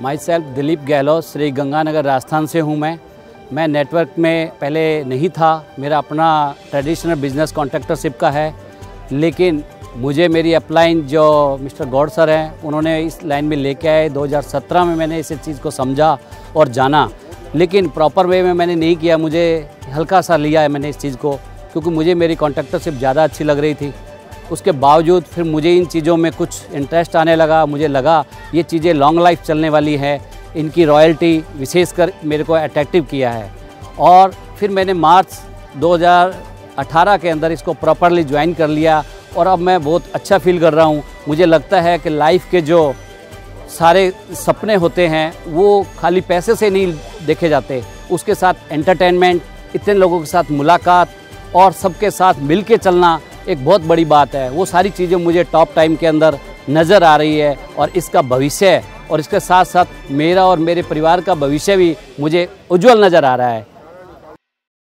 My self Dilip Gehlot Shri Ganganagar Rajasthan से हूँ मैं। मैं नेटवर्क में पहले नहीं था। मेरा अपना ट्रेडिशनल बिज़नेस कॉन्ट्रैक्टरशिप का है। लेकिन मुझे मेरी अपलाइन जो मिस्टर गौड़ सर हैं, उन्होंने इस लाइन में लेके आए। 2017 में मैंने इस चीज़ को समझा और जाना। लेकिन प्रॉपर वे में मैंने नहीं किया। मुझे हल्का सा लिया है मैंने इस चीज़ को, क्योंकि मुझे मेरी कॉन्ट्रैक्टरशिप ज़्यादा अच्छी लग रही थी। उसके बावजूद फिर मुझे इन चीज़ों में कुछ इंटरेस्ट आने लगा, मुझे लगा, ये चीज़ें लॉन्ग लाइफ चलने वाली है, इनकी रॉयल्टी विशेषकर मेरे को अट्रैक्टिव किया है। और फिर मैंने मार्च 2018 के अंदर इसको प्रॉपरली ज्वाइन कर लिया और अब मैं बहुत अच्छा फील कर रहा हूँ। मुझे लगता है कि लाइफ के जो सारे सपने होते हैं, वो खाली पैसे से नहीं देखे जाते। उसके साथ एंटरटेनमेंट इतने लोगों के साथ मुलाकात और सबके साथ मिल के चलना एक बहुत बड़ी बात है। वो सारी चीज़ें मुझे टॉप टाइम के अंदर नज़र आ रही है और इसका भविष्य और इसके साथ साथ मेरा और मेरे परिवार का भविष्य भी मुझे उज्जवल नज़र आ रहा है।